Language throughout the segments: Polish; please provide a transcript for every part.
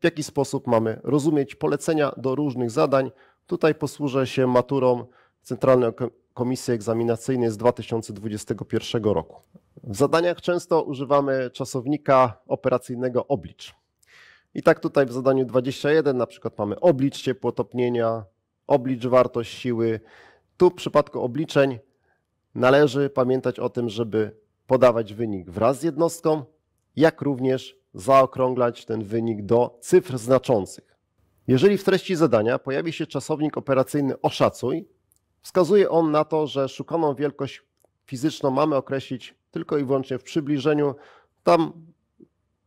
w jaki sposób mamy rozumieć polecenia do różnych zadań. Tutaj posłużę się maturą Centralnej Komisji Egzaminacyjnej z 2021 roku. W zadaniach często używamy czasownika operacyjnego oblicz. I tak tutaj w zadaniu 21 na przykład mamy oblicz ciepłotopnienia, oblicz wartość siły. Tu w przypadku obliczeń należy pamiętać o tym, żeby podawać wynik wraz z jednostką, jak również zaokrąglać ten wynik do cyfr znaczących. Jeżeli w treści zadania pojawi się czasownik operacyjny oszacuj, wskazuje on na to, że szukaną wielkość fizyczną mamy określić tylko i wyłącznie w przybliżeniu. Tam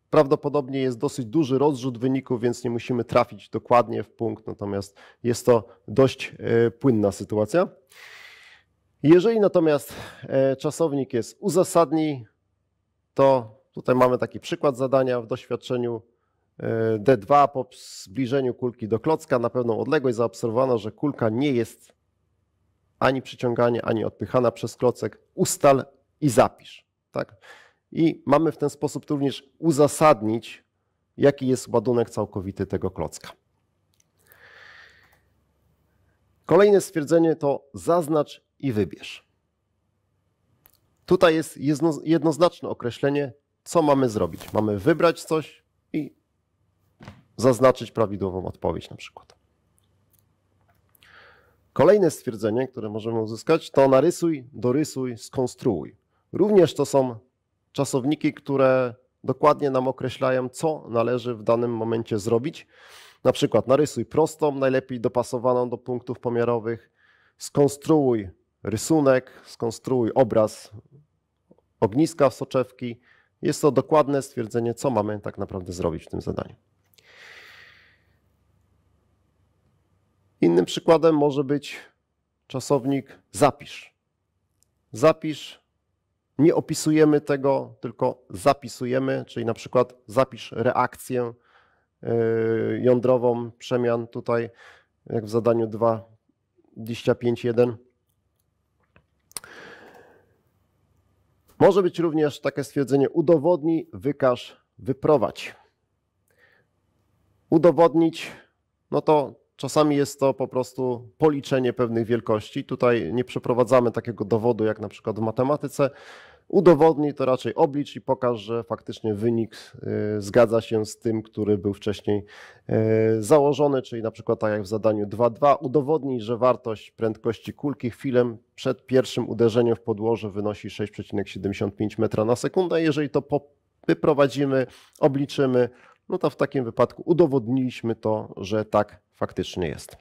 prawdopodobnie jest dosyć duży rozrzut wyników, więc nie musimy trafić dokładnie w punkt, natomiast jest to dość e, płynna sytuacja. Jeżeli natomiast e, czasownik jest uzasadnij, to tutaj mamy taki przykład zadania w doświadczeniu e, D2 po zbliżeniu kulki do klocka na pewną odległość zaobserwowano, że kulka nie jest ani przyciągana, ani odpychana przez klocek. Ustal i zapisz. Tak? I mamy w ten sposób również uzasadnić, jaki jest ładunek całkowity tego klocka. Kolejne stwierdzenie to zaznacz i wybierz. Tutaj jest jednoznaczne określenie, co mamy zrobić. Mamy wybrać coś i zaznaczyć prawidłową odpowiedź na przykład. Kolejne stwierdzenie, które możemy uzyskać, to narysuj, dorysuj, skonstruuj. Również to są czasowniki, które dokładnie nam określają, co należy w danym momencie zrobić. Na przykład narysuj prostą, najlepiej dopasowaną do punktów pomiarowych, skonstruuj rysunek, skonstruuj obraz ogniska w soczewki. Jest to dokładne stwierdzenie, co mamy tak naprawdę zrobić w tym zadaniu. Innym przykładem może być czasownik zapisz. Zapisz, nie opisujemy tego, tylko zapisujemy, czyli na przykład zapisz reakcję y, jądrową przemian tutaj, jak w zadaniu 2.25.1. Może być również takie stwierdzenie udowodnij, wykaż, wyprowadź. Udowodnić, no to czasami jest to po prostu policzenie pewnych wielkości. Tutaj nie przeprowadzamy takiego dowodu jak na przykład w matematyce. Udowodnij to raczej oblicz i pokaż, że faktycznie wynik y, zgadza się z tym, który był wcześniej y, założony, czyli na przykład tak jak w zadaniu 2.2. Udowodnij, że wartość prędkości kulki chwilę przed pierwszym uderzeniem w podłoże wynosi 6,75 metra na sekundę. Jeżeli to wyprowadzimy, obliczymy, no to w takim wypadku udowodniliśmy to, że tak faktycznie jest.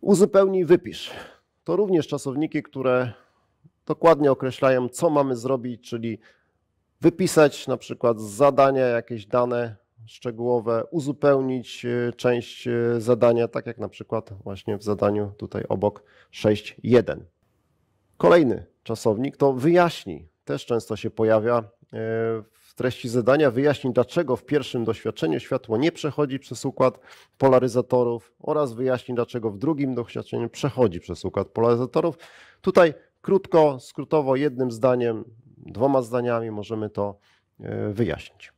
Uzupełnij, wypisz. To również czasowniki, które dokładnie określają, co mamy zrobić, czyli wypisać na przykład z zadania jakieś dane szczegółowe, uzupełnić e, część e, zadania, tak jak na przykład właśnie w zadaniu tutaj obok 6.1. Kolejny czasownik to wyjaśnij. Też często się pojawia w treści zadania. Wyjaśnij, dlaczego w pierwszym doświadczeniu światło nie przechodzi przez układ polaryzatorów oraz wyjaśnij, dlaczego w drugim doświadczeniu przechodzi przez układ polaryzatorów. Tutaj krótko, skrótowo, jednym zdaniem, dwoma zdaniami możemy to wyjaśnić.